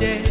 noche.